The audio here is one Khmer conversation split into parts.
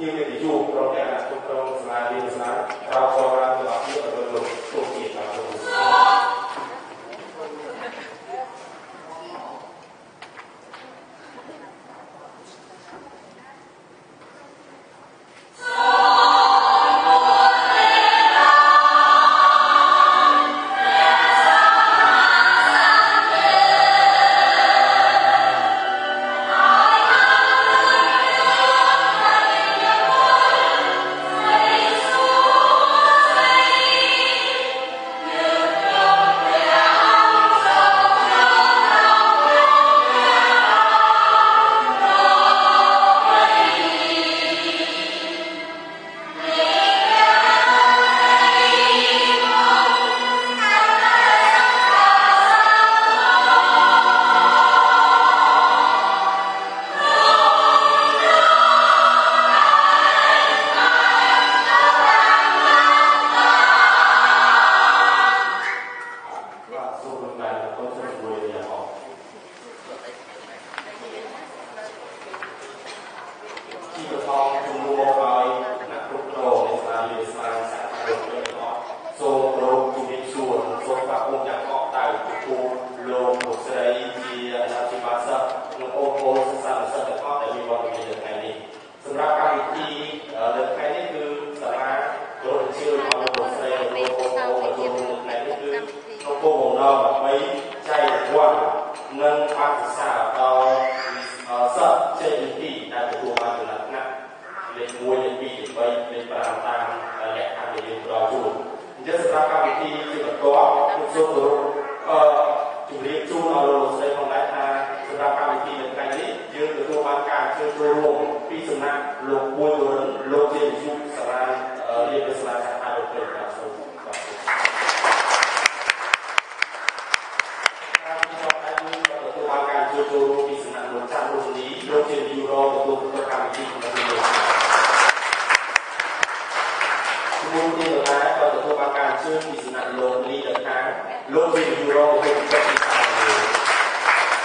យើងមានយុវក្រុមអ្នកអាជីវកម្មស្មារតីស្មារតីក្រោយក្រោយទៅអភិវឌ្ឍទៅលោកពួកគេ មួយគោរពពីសំណាក់លោកចាក់រស់នីលោកជាយូររទទួលប្រកម្មវិធីរបស់លោកជាមួយនេះលោកដែរក៏ទទួលបានការអញ្ជើញពីសំណាក់លោកលីដកាលោកជាយូររទទួលប្រកម្មវិធី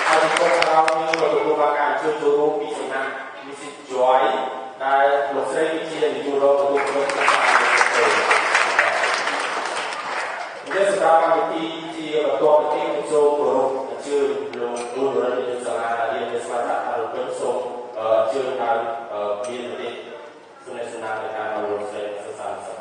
ហើយក៏ក្រោមនេះក៏ទទួលបានការអញ្ជើញចូលរួមពីសំណាក់ Mrs. Joy ដែលលោកស្រីជាយូររទទួលប្រកម្មវិធីនេះសម្រាប់កម្មវិធីជាបន្តប្រទេសចូលគោរព ជើងលោកទូនរដ្ឋាភិបាលរាជស្វាតអរុជនសូមជើងដល់មានប្រទេសស្នេហ៍ស្នាមនៃការអនុវត្តសេដ្ឋកិច្ចសាស្ត្រ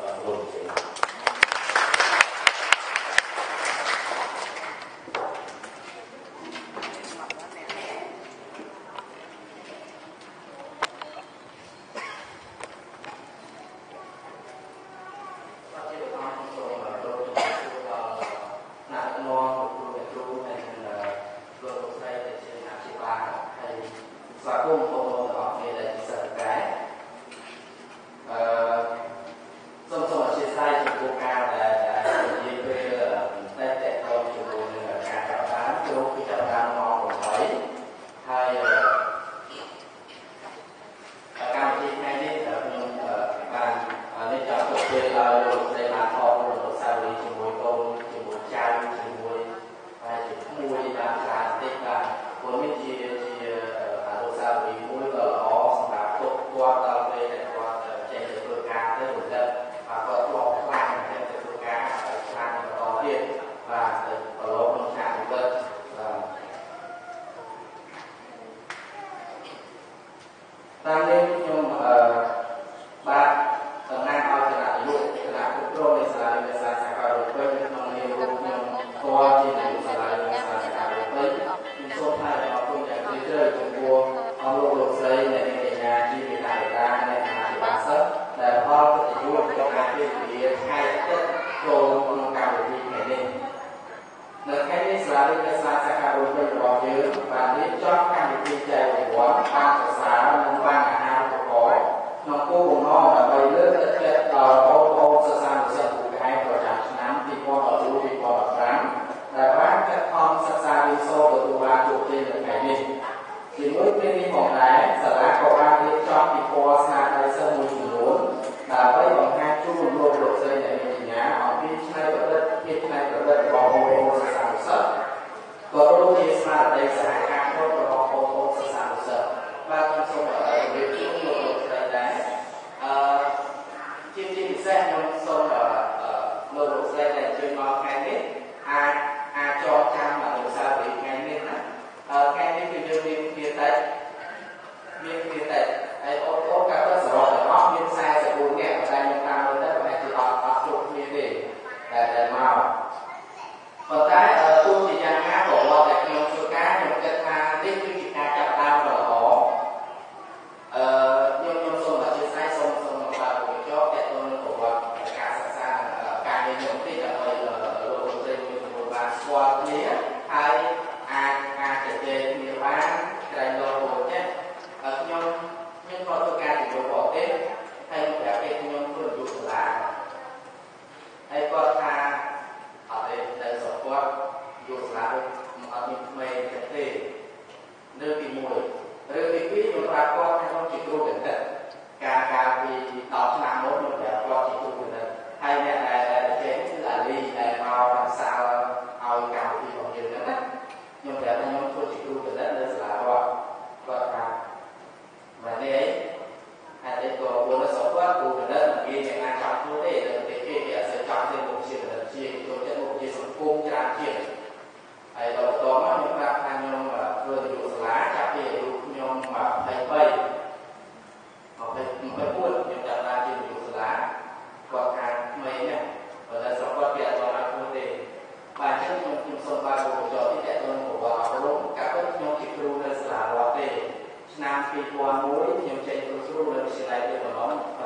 មួយខ្ញុំចេញទៅស្រួលនៅវិទ្យាល័យទៀតម្ដង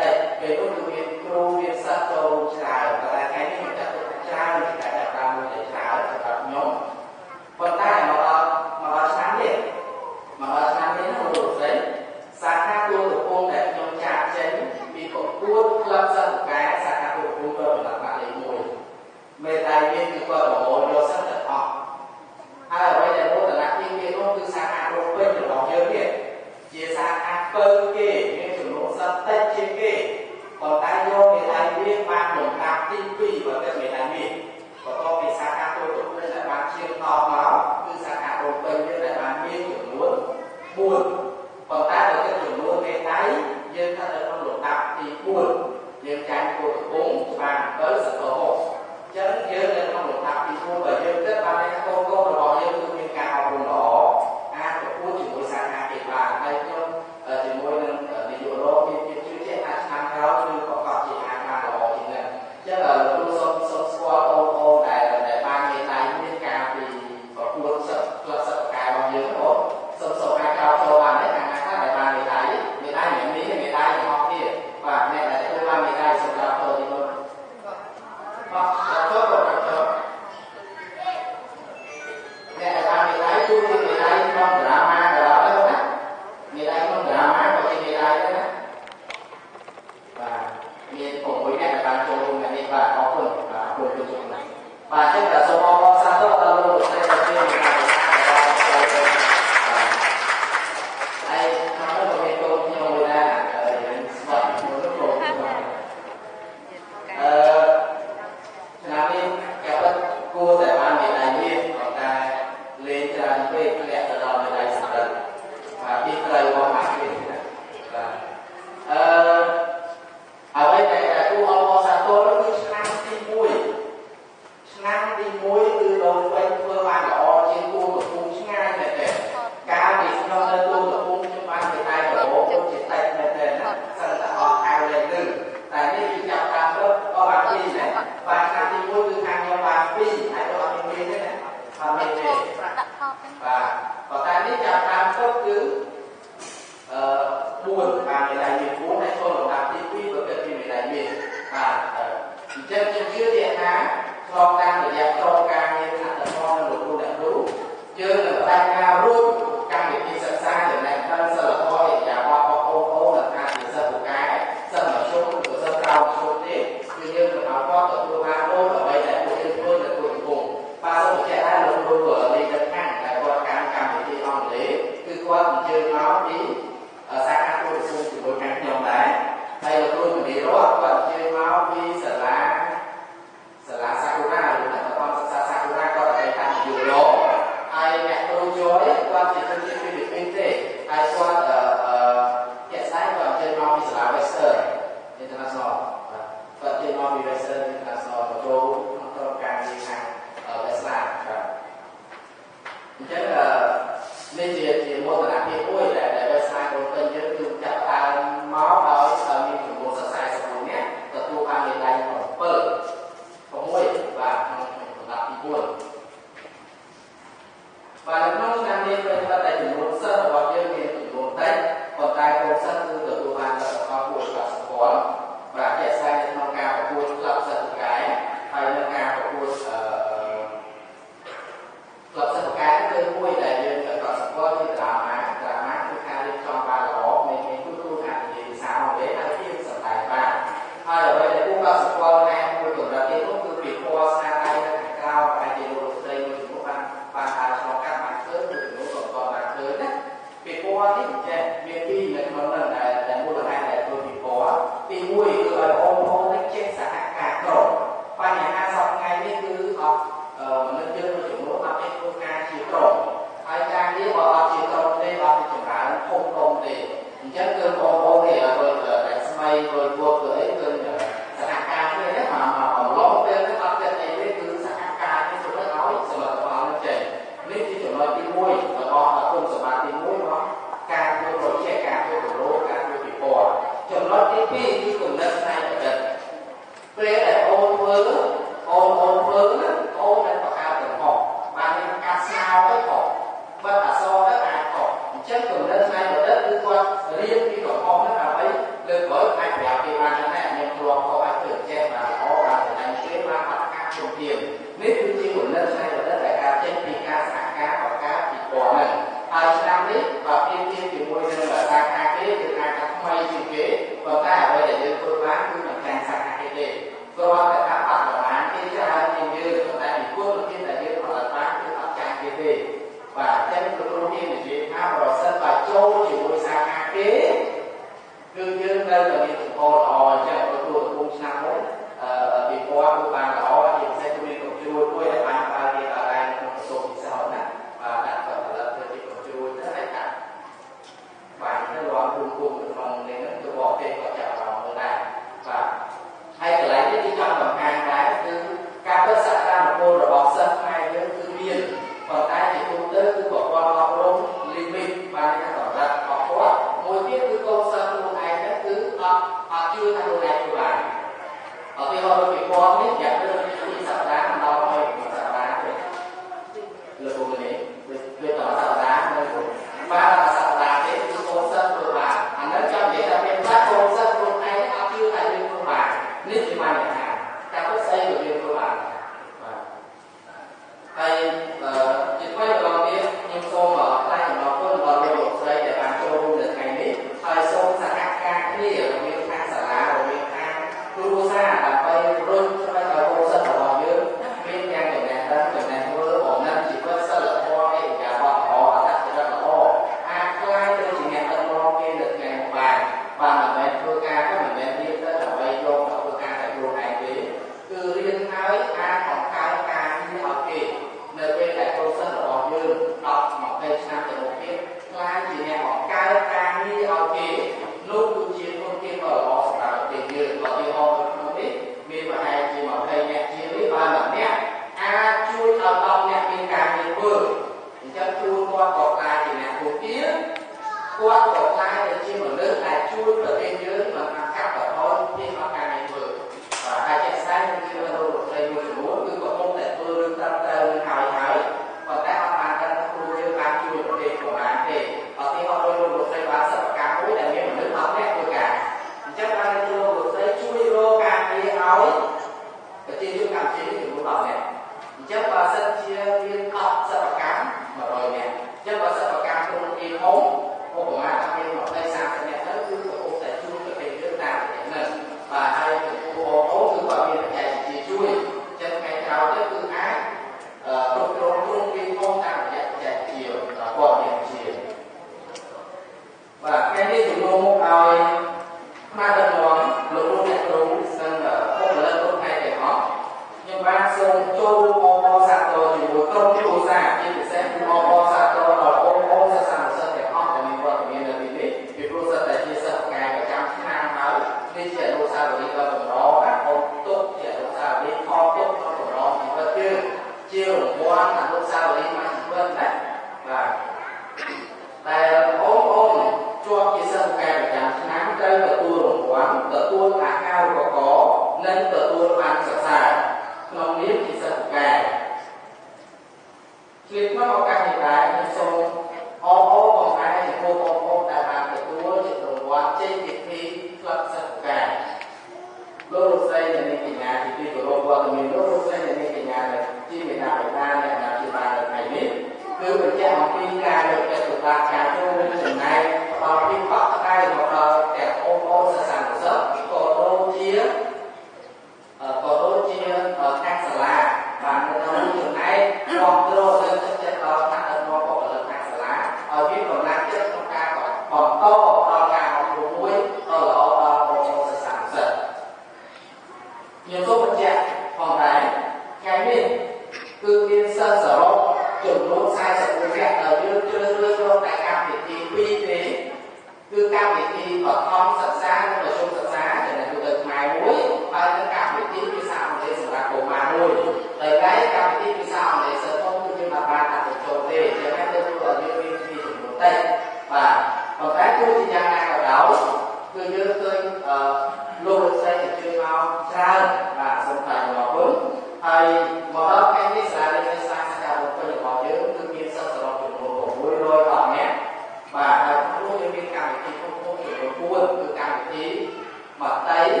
mà tấy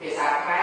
thì sáng mai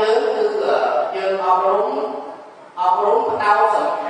យើងគឺយើងអប់រំអប់រំផ្ដោតសំខាន់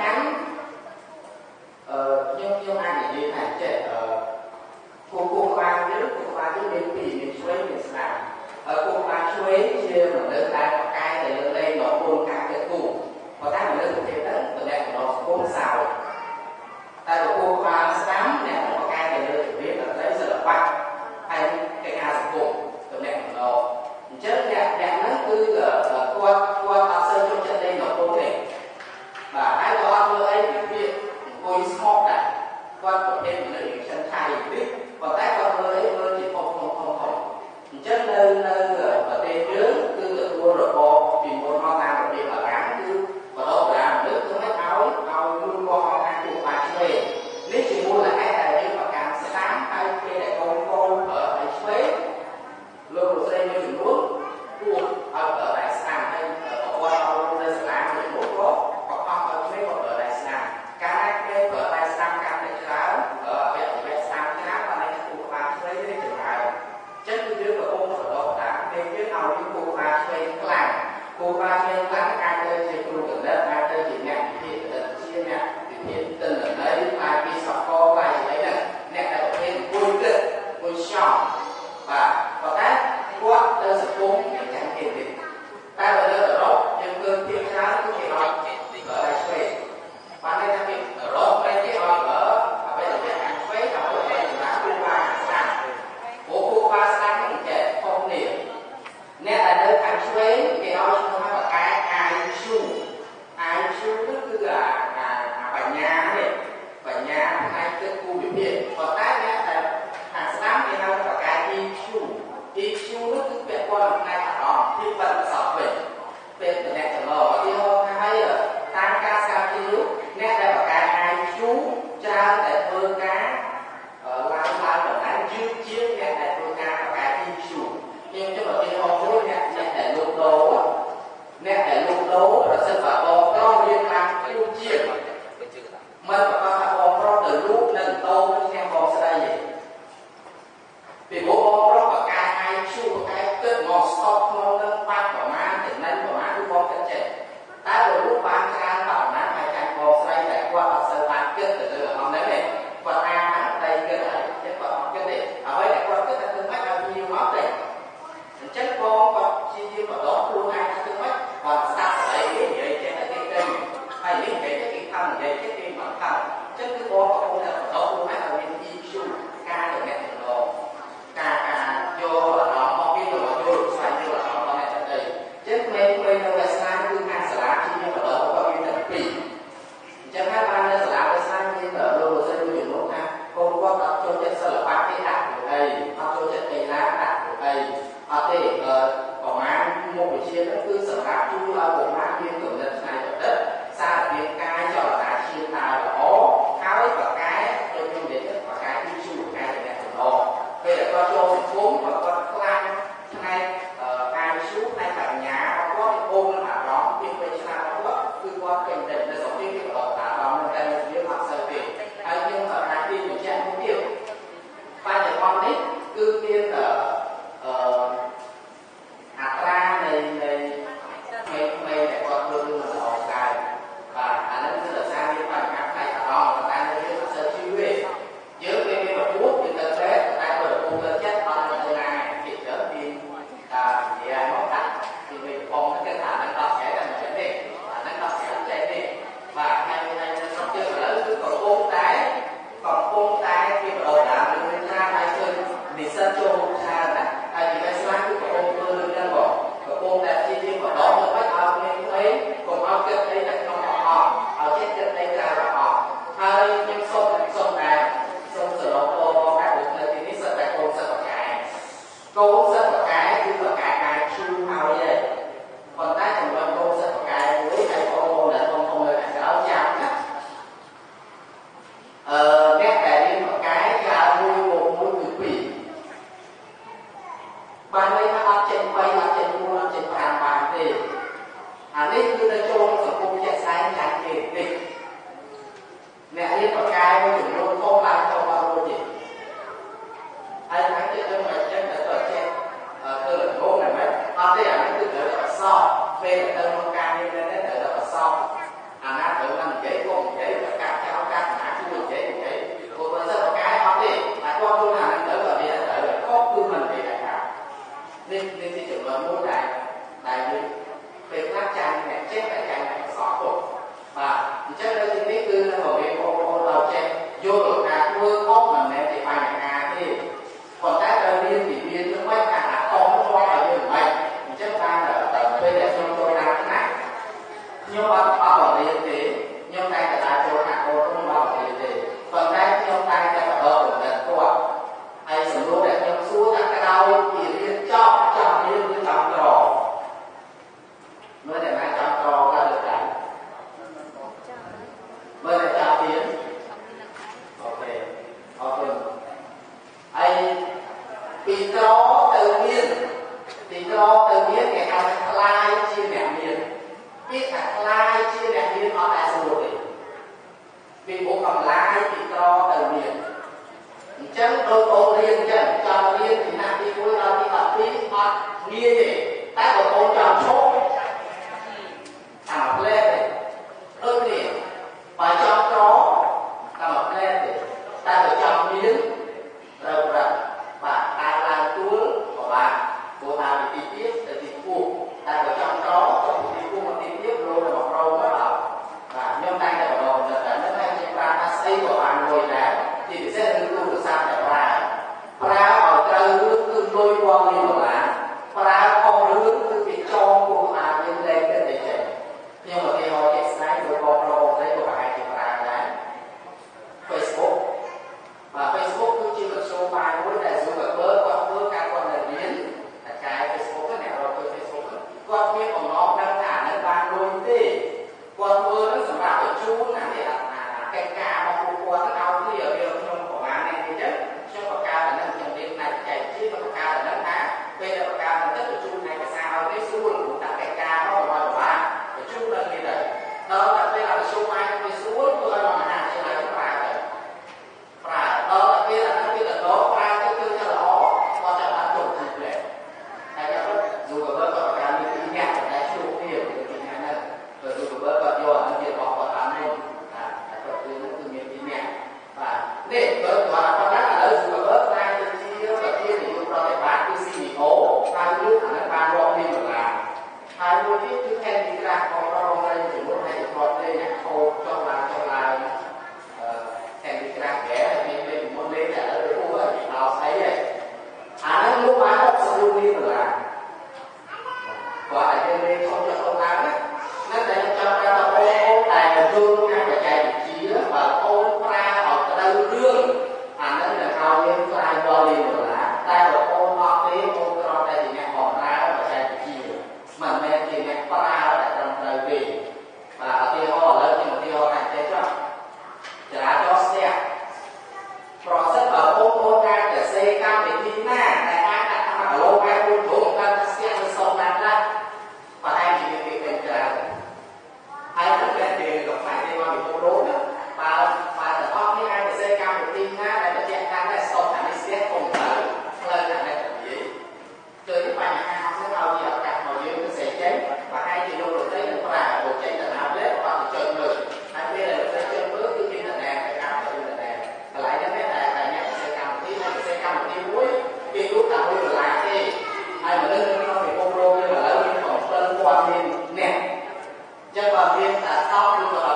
cho bà viên đã tóc luôn rồi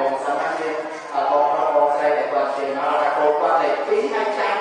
បន្តមកទៀតសូមអញ្ជើញបងប្អូនអុកសុណានិត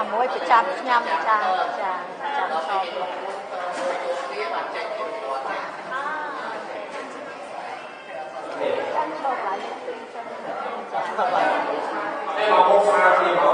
ค่ะมวยประจำยามประจำประจำประจำชอบฉันชอบหลายอย่างฉันชอบหลายอย่างให้มาพบมาที่มา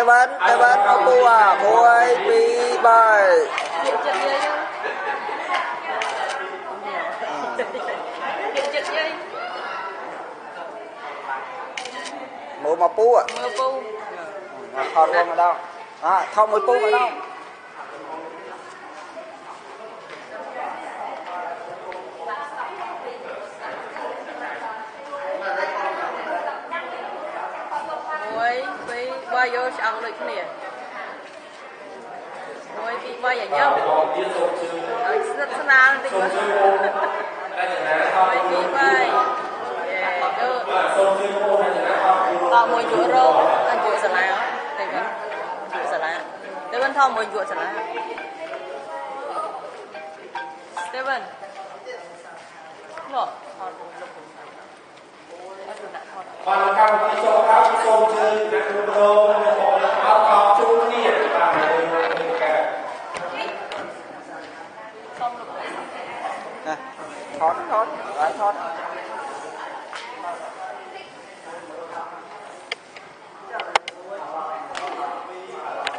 Evan, Evan, Papua, Boy, Bi, Boy. Mua mà pu à? Mua pu. Thon luôn ở đâu? À, thon mười pu ở đâu? ងដូចគ្នាមួយពីរបីអញ្ចឹងឲ្យស្និទ្ធស្នាលតិចមកមួយពីរបីយេគឺតមួយយករោអញ្ជើញសាលាទេវិញយករសាលាទេវិញថតមួយយករសាលាទេវិញមកថតមួយលោកបានកម្មវិធីចូលកម្មសូមជើញអ្នកគ្រប់គ្រង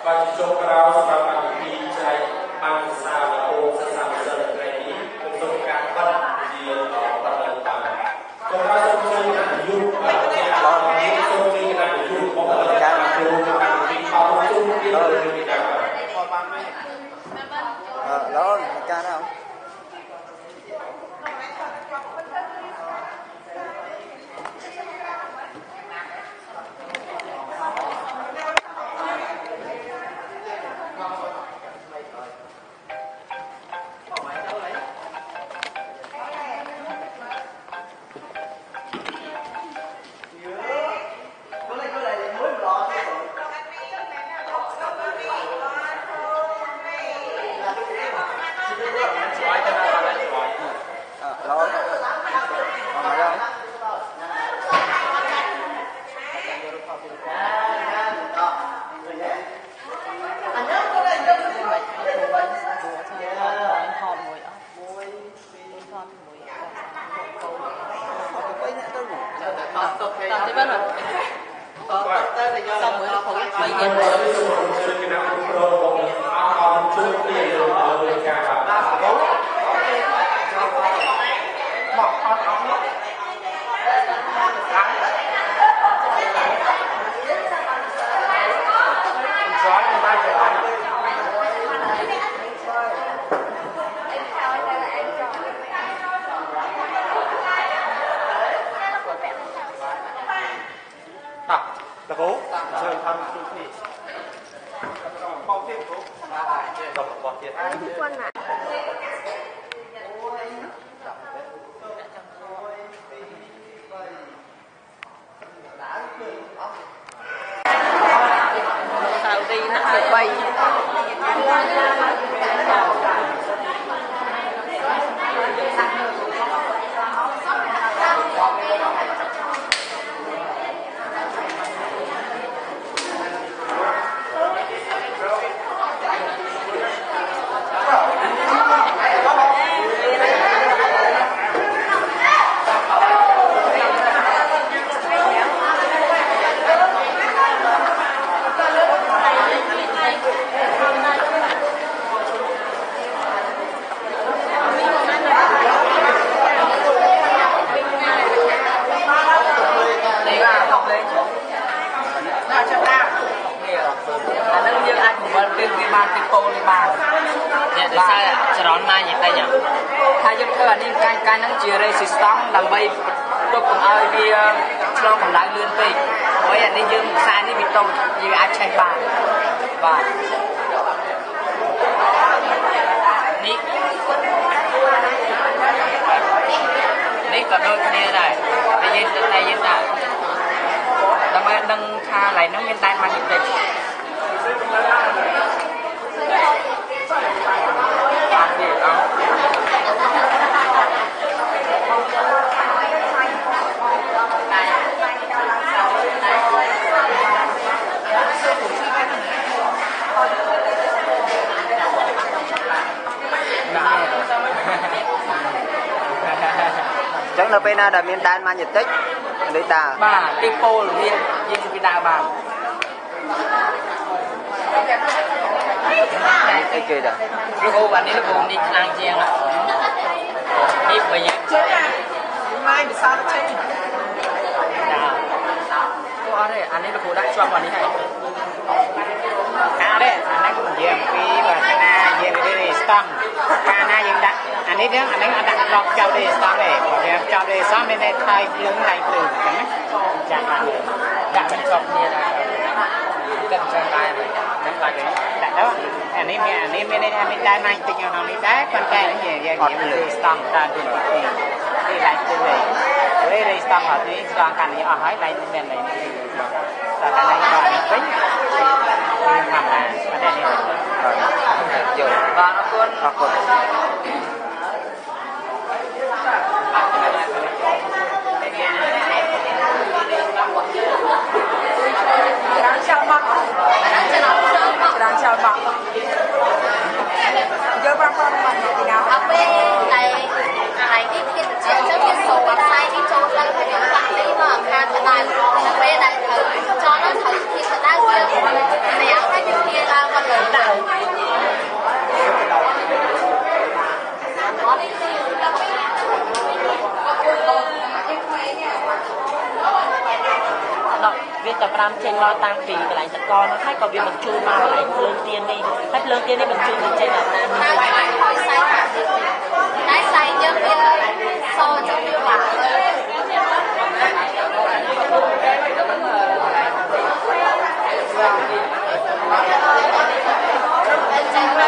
Vai de jogo para ដើម្បីទប់កុំឲ្យវាឆ្លងកម្ដៅលឿនពេកព្រោះអានេះយើងខ្សែនេះវាតូចយើងអាចឆេះបានបាទនេះនេះក៏ដូចគ្នាដែរតែយើងទៅតែយើងដាក់ដើម្បីដឹងថាកន្លែងហ្នឹងមានតែម៉ាញ់តិចបានវាអត់អញ្ចឹងនៅពេលណាដែលមានដែនម៉ាញេទិកលេខតាបាទពីពោលវាយើងពីដើរបានអី chẳng là pena à, đã miền đan mà nhiệt tích lấy ta bà tipo là viên viên chụp đa bà. Cái kia đó cái ô bạn đi nó ô đi lang chiên à đi bây giờ. À. Mai bị sao nó អត់ទេអានេះលោកគ្រូដាក់ជាប់អានេះហើយអានេះអាហ្នឹងនិយាយអំពីបើកាលណាយើងនិយាយស្តង់កាលណាយើងដាក់អានេះហ្នឹងអាហ្នឹងអត់ដាក់ក្របចោលទេស្តង់ទេបើយើងចោលទេស្តង់មានតែថយភ្លើងឡើងភ្លើងអញ្ចឹងណាចាក់បានដាក់បញ្ចប់គ្នាដែរគិតចឹងដែរមិនខ្លាចទេដាក់ទៅអានេះមានអានេះមានន័យថាមានតែម៉ាញ់តិចក្នុងនេះដែរប៉ុន្តែយើងយើងនិយាយស្តង់តាមទី នេះនេះឡើងទៅវិញហើយរេស្តង់អត់នេះស្តង់កាន់នេះអស់ហើយឡើងមានឡើងតែកាលណាយើងដាក់វិញគឺធម្មតាប៉ុន្តែនេះ យល់ បាទអរគុណ អរគុណ ច្រើនចោលមកច្រើនចោលមកយកប្រាំប្រាំមកទីណា អត់ពេលតែ អាឡៃនេះគេទៅជាចឹងគេសូមបាក់សាយនេះចូលទៅហើយយើងបាក់នេះមកខាងកណ្ដាលតែពេលដែលត្រូវចោលទៅត្រូវគៀកកណ្ដាលយើងតែយ៉ាងណាយើងគៀកឡើងមកលើដៅអត់នេះគឺដល់ពេលដល់វាតែ5ចេញមកតាំងពីកន្លែងតកនោះហើយក៏វាបញ្ជូនមកកន្លែងភ្លើងទៀននេះហើយភ្លើងទៀននេះបញ្ជូនទៅចេញដល់ណាតែបាយ 一邊梳中環。你整乜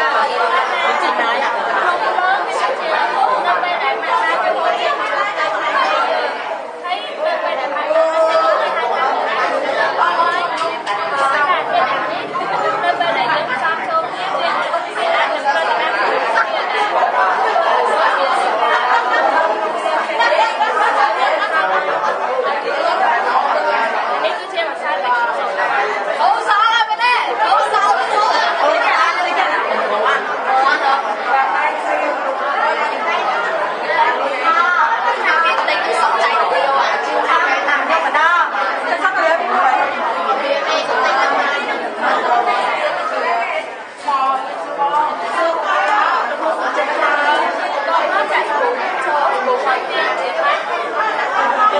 嘢？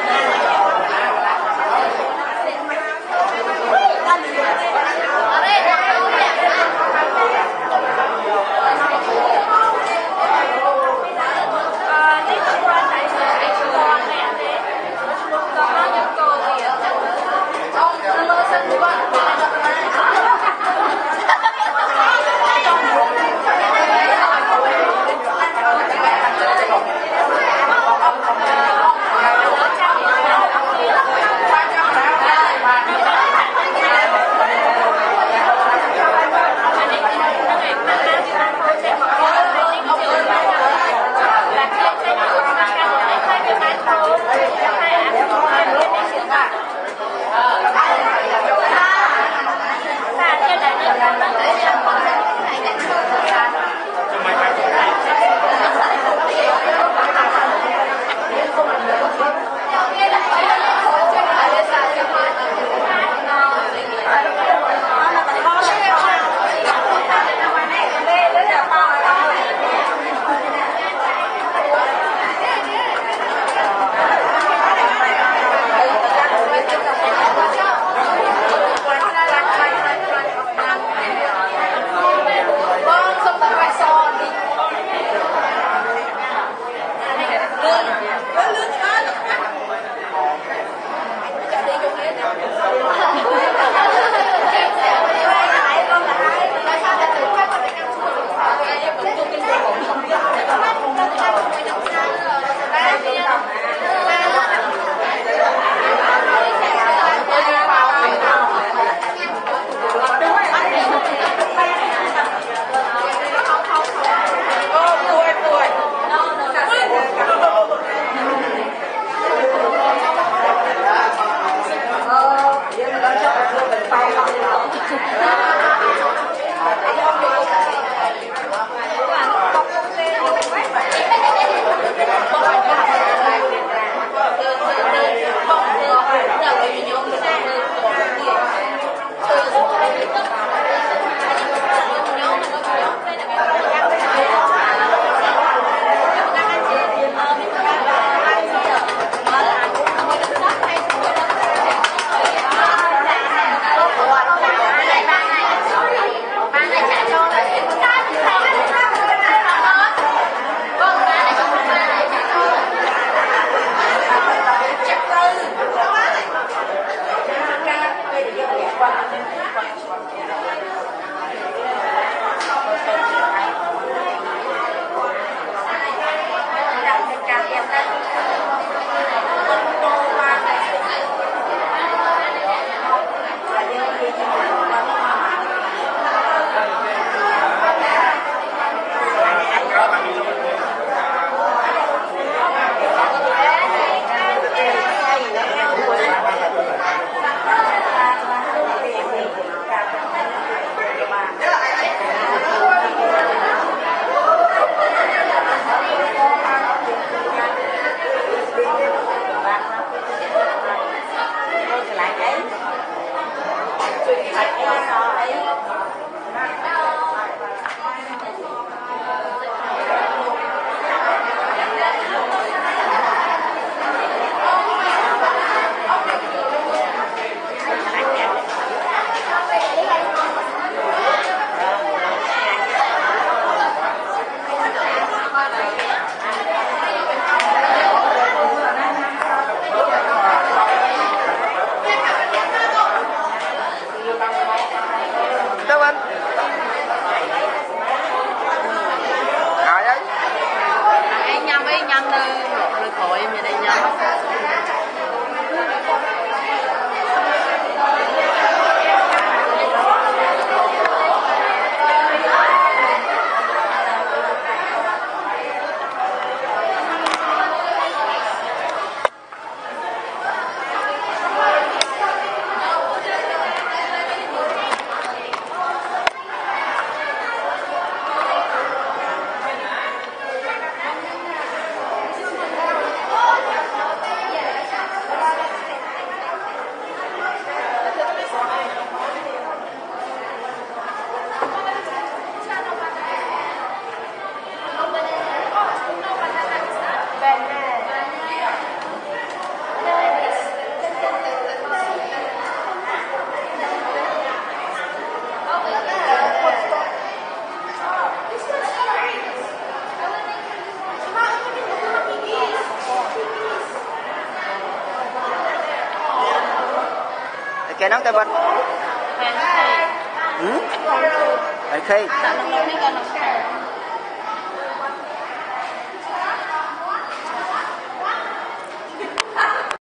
America.